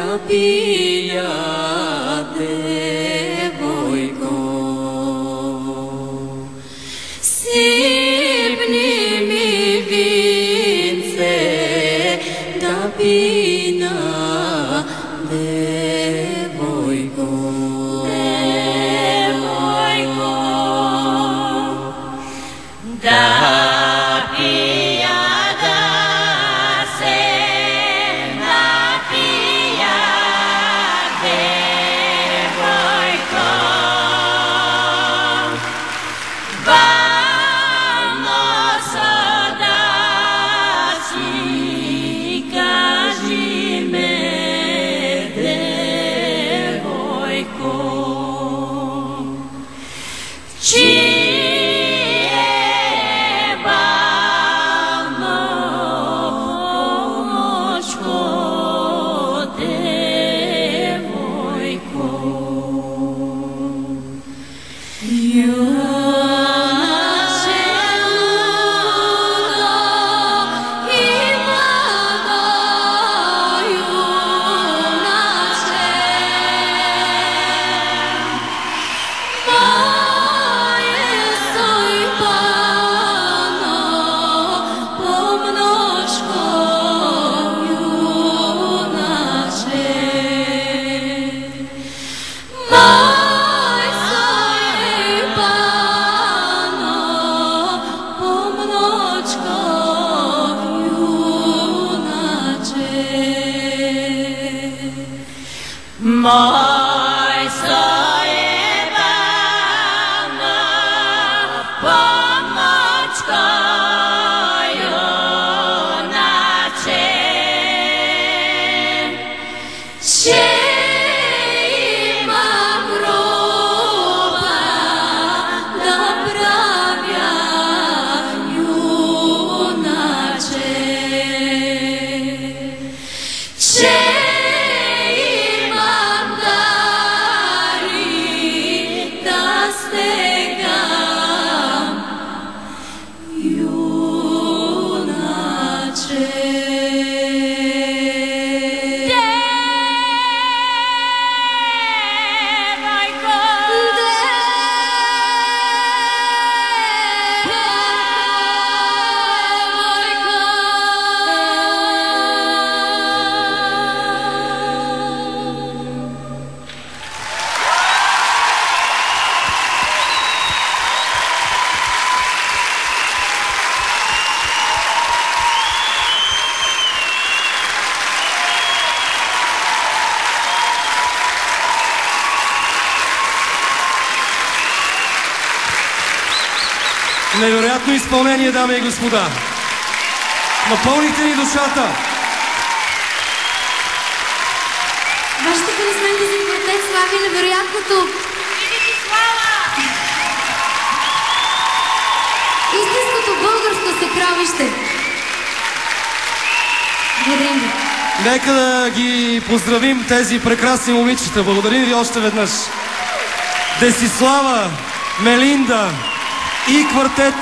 kapilla de voi ko sibni mi vince da pina de My Невероятно изпълнение, дами и господа. Напълните ни душата. Вашите аплодисменти за квартет Слави невероятното. Истинското българско съкровище. Благодарим ви. Нека да ги поздравим тези прекрасни момичета. Благодарим ви още веднъж. Десислава, Мелинда и квартет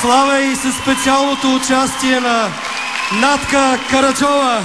Слава и със специалното участие на Натка Караджова.